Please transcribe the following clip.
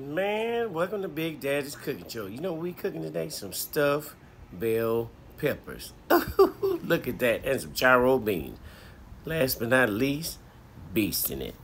Man, welcome to Big Daddy's Cooking Show. You know we cooking today? Some stuffed bell peppers. Look at that. And some charro beans. Last but not least, beasting it.